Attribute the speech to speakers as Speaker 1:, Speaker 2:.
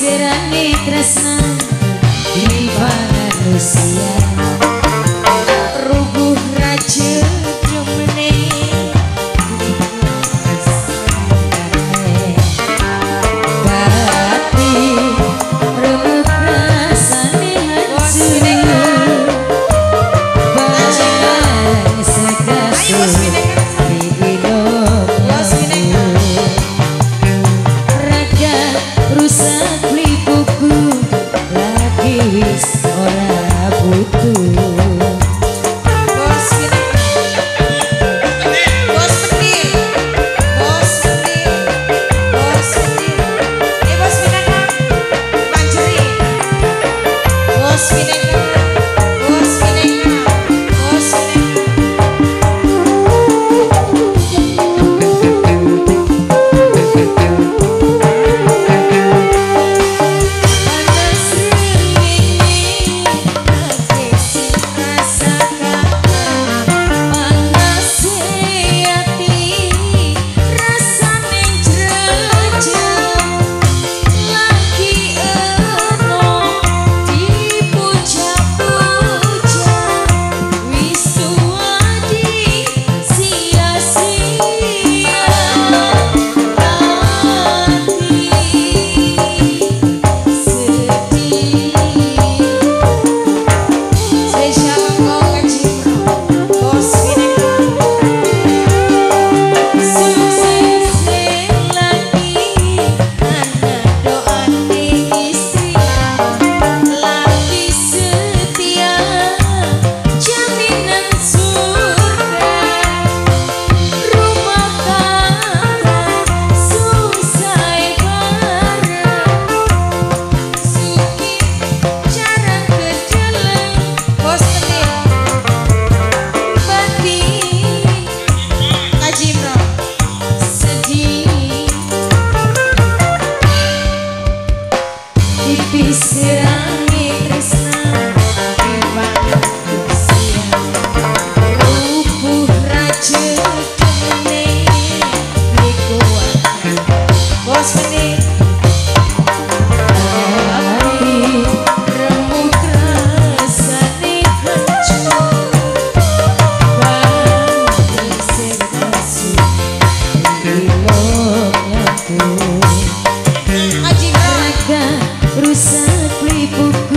Speaker 1: será a letra santa e la Rusia. Rusak liput